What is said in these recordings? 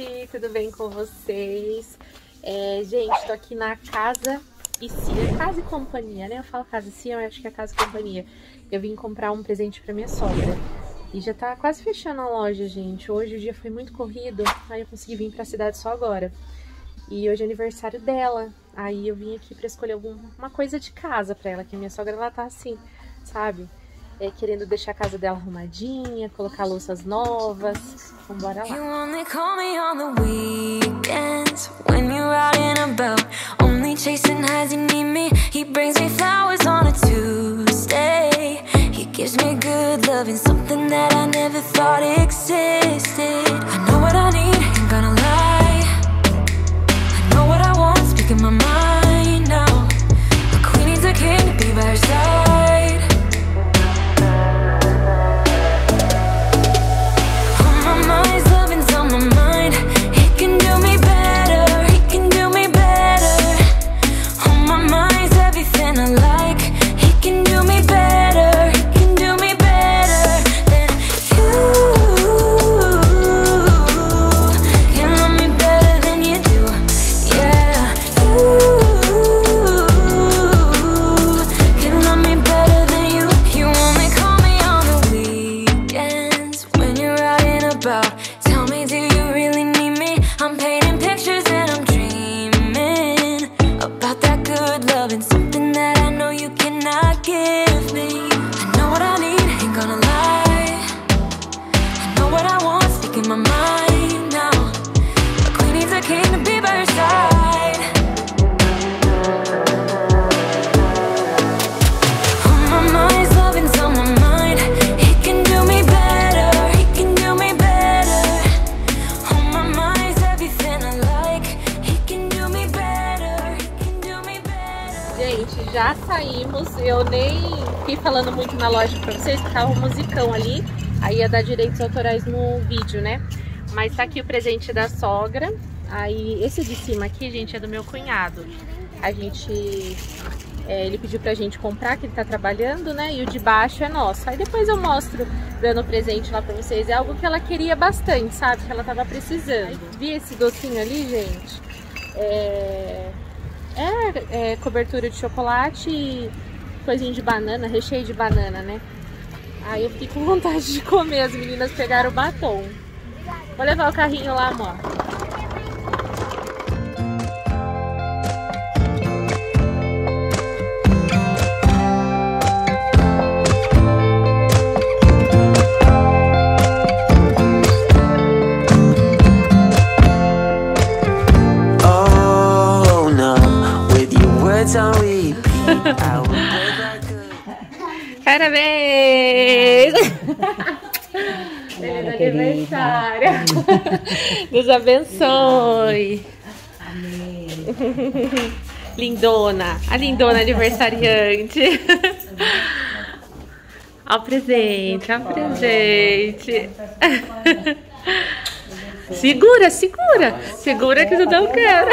gente, tudo bem com vocês? É, gente, tô aqui na Casa e Cia, Casa e Companhia, né? Eu falo Casa e Cia, eu acho que é Casa e Companhia. Eu vim comprar um presente pra minha sogra. E já tá quase fechando a loja, gente. Hoje o dia foi muito corrido, aí eu consegui vir pra cidade só agora. E hoje é aniversário dela. Aí eu vim aqui pra escolher alguma coisa de casa pra ela, que a minha sogra ela tá assim, sabe? É, querendo deixar a casa dela arrumadinha, colocar louças novas. Vambora lá. You only call me on the weekends when you're out and about. Only chasing highs, you need me. He brings me flowers on a Tuesday. He gives me good loving, something that I never thought existed. I know what I need, ain't gonna lie. I know what I want, speaking my mind now. A queen needs a king to be by her side. About. Eu nem fiquei falando muito na loja pra vocês, porque tava um musicão ali. Aí ia dar direitos autorais no vídeo, né? Mas tá aqui o presente da sogra. Aí, esse de cima aqui, gente, é do meu cunhado. A gente... é, ele pediu pra gente comprar, que ele tá trabalhando, né? E o de baixo é nosso. Aí depois eu mostro dando presente lá pra vocês. É algo que ela queria bastante, sabe? Que ela tava precisando. Vi esse docinho ali, gente. É... É, é cobertura de chocolate e coisinha de banana, recheio de banana, né? Aí eu fiquei com vontade de comer, as meninas pegaram o batom. Vou levar o carrinho lá, amor. Aniversário! Deus abençoe! Lindona! A lindona aniversariante! Ao presente, ao presente! Segura, segura! Segura que tu não quer!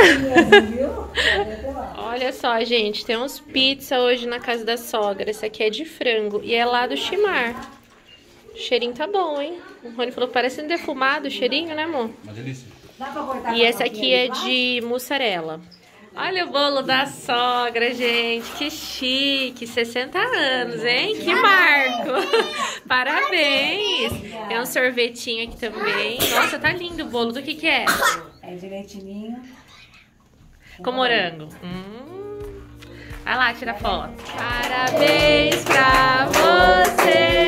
Olha só, gente, temos pizza hoje na casa da sogra. Esse aqui é de frango e é lá do Chimar. O cheirinho tá bom, hein? O Rony falou que parece um defumado o cheirinho, né, amor? Uma delícia. E esse aqui é de mussarela. Olha o bolo da sogra, gente. Que chique. 60 anos, hein? Que marco. Parabéns. Tem um sorvetinho aqui também. Nossa, tá lindo o bolo. Do que que é? É de leitinho. Com morango. Hum. Vai lá, tira foto. Parabéns pra você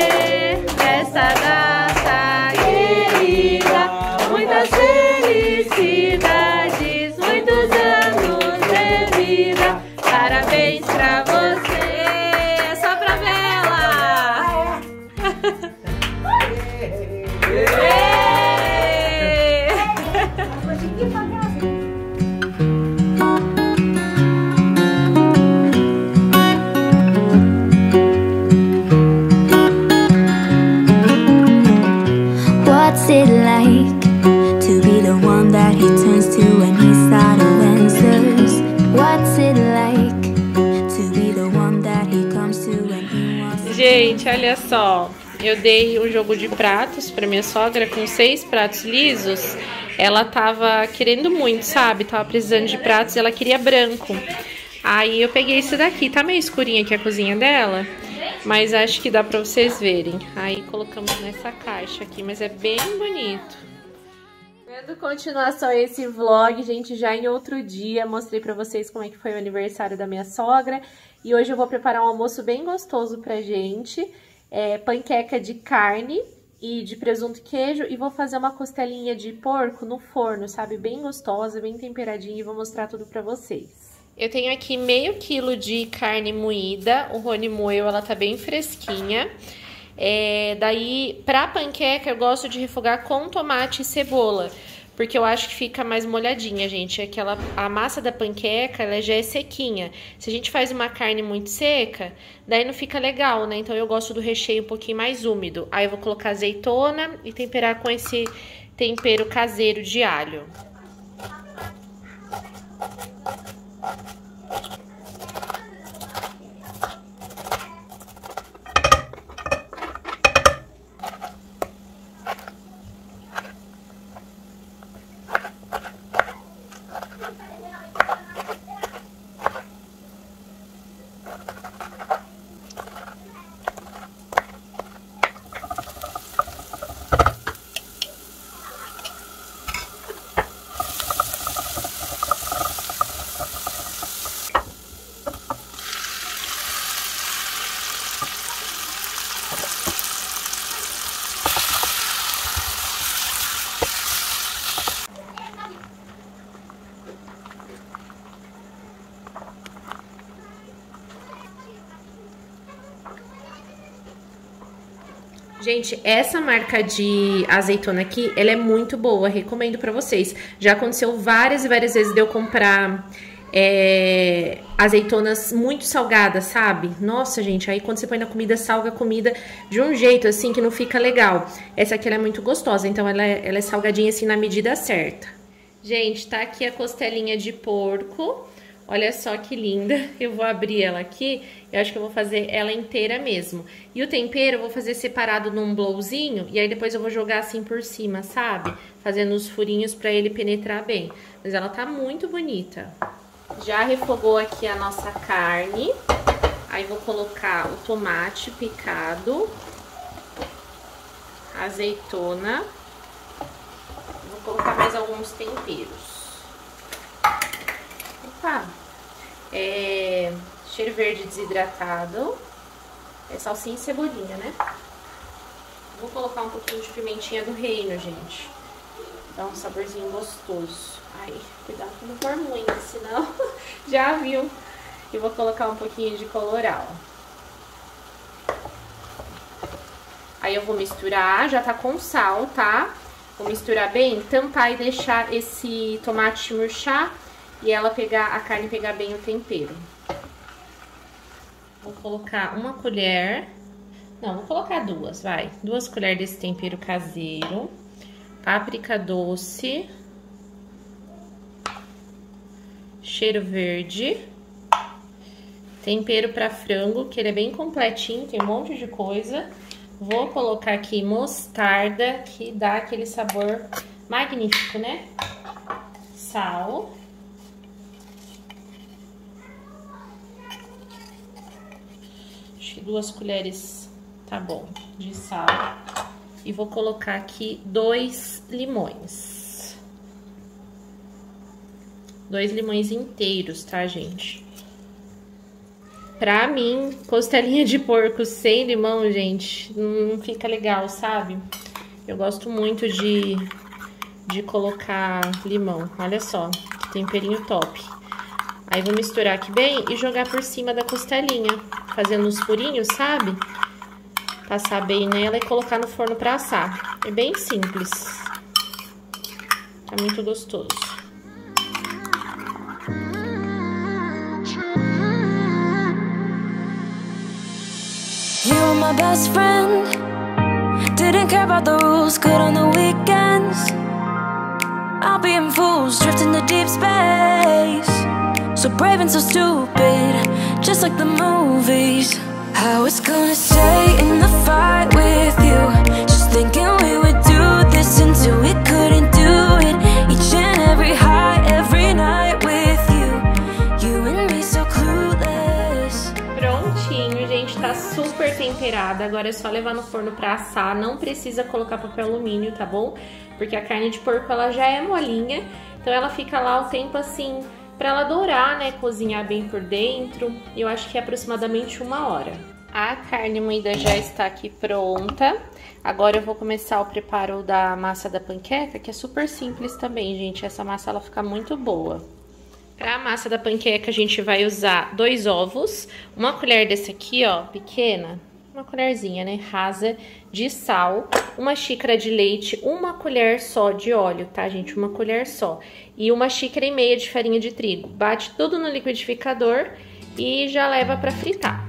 nessa Gente, olha só. eu dei um jogo de pratos para minha sogra com seis pratos lisos. Ela tava querendo muito, sabe? Tava precisando de pratos e ela queria branco. Aí eu peguei esse daqui, tá meio escurinho aqui a cozinha dela, mas acho que dá pra vocês verem. Aí colocamos nessa caixa aqui, mas é bem bonito. Dando continuação a esse vlog, gente, já em outro dia mostrei pra vocês como é que foi o aniversário da minha sogra. E hoje eu vou preparar um almoço bem gostoso pra gente. É, panqueca de carne e de presunto e queijo. E vou fazer uma costelinha de porco no forno, sabe? Bem gostosa, bem temperadinha e vou mostrar tudo pra vocês. Eu tenho aqui meio quilo de carne moída, o Rony moeu, ela tá bem fresquinha. É, daí, pra panqueca, eu gosto de refogar com tomate e cebola, porque eu acho que fica mais molhadinha, gente. Aquela, a massa da panqueca, ela já é sequinha. Se a gente faz uma carne muito seca, daí não fica legal, né? Então, eu gosto do recheio um pouquinho mais úmido. Aí, eu vou colocar azeitona e temperar com esse tempero caseiro de alho. Gente, essa marca de azeitona aqui, ela é muito boa, recomendo pra vocês. Já aconteceu várias e várias vezes de eu comprar é, azeitonas muito salgadas, sabe? Nossa, gente, aí quando você põe na comida, salga a comida de um jeito, assim, que não fica legal. Essa aqui, é muito gostosa, então ela é, ela é salgadinha, assim, na medida certa. Gente, tá aqui a costelinha de porco. Olha só que linda. Eu vou abrir ela aqui. Eu acho que eu vou fazer ela inteira mesmo. E o tempero eu vou fazer separado num blowzinho. E aí depois eu vou jogar assim por cima, sabe? Fazendo os furinhos pra ele penetrar bem. Mas ela tá muito bonita. Já refogou aqui a nossa carne. Aí vou colocar o tomate picado. Azeitona. Vou colocar mais alguns temperos. Opa! É, cheiro verde desidratado, é salsinha e cebolinha, né? Vou colocar um pouquinho de pimentinha do reino, gente. Dá um saborzinho gostoso. Ai, cuidado com não for muito, senão já viu. E vou colocar um pouquinho de coloral. Aí eu vou misturar, já tá com sal, tá? Vou misturar bem, tampar e deixar esse tomate murchar e ela pegar, a carne pegar bem o tempero. Vou colocar uma colher, não, vou colocar duas, vai. Duas colheres desse tempero caseiro, páprica doce, cheiro verde, tempero para frango, que ele é bem completinho, tem um monte de coisa. Vou colocar aqui mostarda, que dá aquele sabor magnífico, né? Sal. Duas colheres tá bom de sal. E vou colocar aqui dois limões. Dois limões inteiros, tá, gente? Pra mim, costelinha de porco sem limão, gente, não fica legal, sabe? Eu gosto muito de, de colocar limão. Olha só, que temperinho top. Aí vou misturar aqui bem e jogar por cima da costelinha, fazendo os furinhos, sabe? Passar bem nela e colocar no forno pra assar. É bem simples. Tá muito gostoso. You my best friend. Didn't care about the rules, good on the weekends. I'll be in fools, drifting to deep space. So brave and so stupid, just like the movies. Gonna stay in the fight with you. Just thinking we would do this until we couldn't do it. Each and every high, every night with you. You and me so clueless. Prontinho, gente, tá super temperada. Agora é só levar no forno pra assar. Não precisa colocar papel alumínio, tá bom? Porque a carne de porco ela já é molinha, então ela fica lá o tempo assim para ela dourar, né? Cozinhar bem por dentro. Eu acho que é aproximadamente uma hora. A carne moída já está aqui pronta. Agora eu vou começar o preparo da massa da panqueca, que é super simples também, gente. Essa massa ela fica muito boa. Para a massa da panqueca, a gente vai usar dois ovos, uma colher desse aqui, ó, pequena, uma colherzinha, né, rasa de sal, uma xícara de leite, uma colher só de óleo, tá, gente? Uma colher só. E uma xícara e meia de farinha de trigo. Bate tudo no liquidificador e já leva para fritar.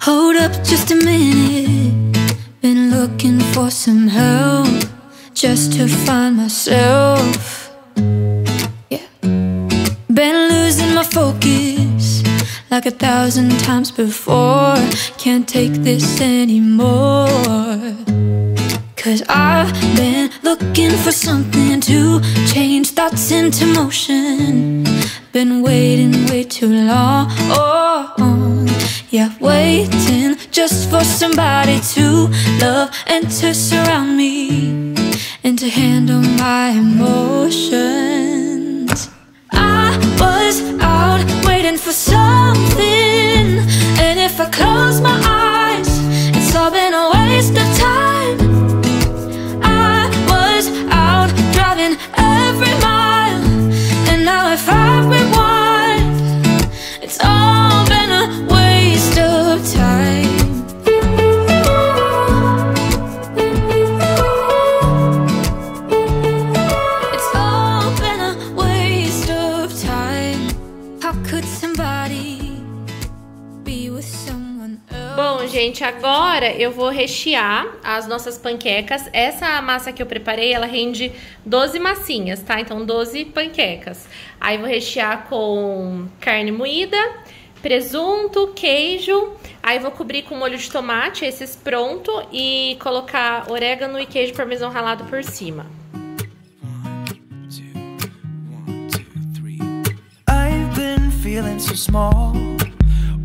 Hold up just a minute. Been looking for some help just to find myself. Like a thousand times before. Can't take this anymore. Cause I've been looking for something to change thoughts into motion. Been waiting way too long. Yeah, waiting just for somebody to love and to surround me and to handle my emotions. Gente, agora eu vou rechear as nossas panquecas. Essa massa que eu preparei, ela rende 12 massinhas, tá? Então, 12 panquecas. Aí, vou rechear com carne moída, presunto, queijo. Aí, vou cobrir com molho de tomate, esses pronto. E colocar orégano e queijo parmesão ralado por cima. Been feeling so small.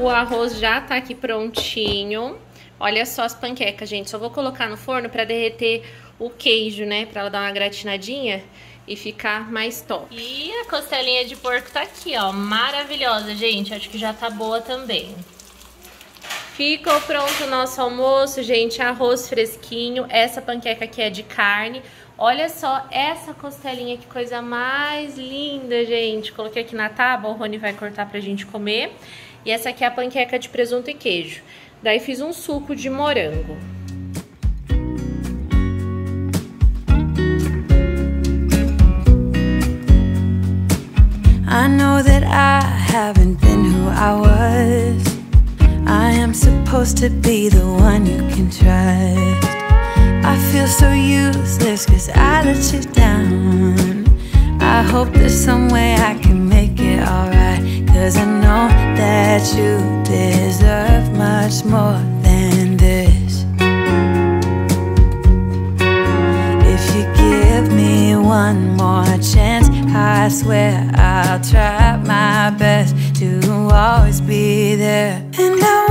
O arroz já tá aqui prontinho. Olha só as panquecas, gente. Só vou colocar no forno pra derreter o queijo, né? Pra ela dar uma gratinadinha e ficar mais top. E a costelinha de porco tá aqui, ó. Maravilhosa, gente. Acho que já tá boa também. Ficou pronto o nosso almoço, gente. Arroz fresquinho. Essa panqueca aqui é de carne. Olha só essa costelinha, que coisa mais linda, gente. Coloquei aqui na tábua, o Rony vai cortar pra gente comer. E essa aqui é a panqueca de presunto e queijo. Daí fiz um suco de morango. I haven't been who I was. I am supposed to be the one you can trust. I feel so useless cause I let you down. I hope there's some way I can make it alright. Cause I know that you deserve much more than this. If you give me one more chance, I swear I'll try always be there. And I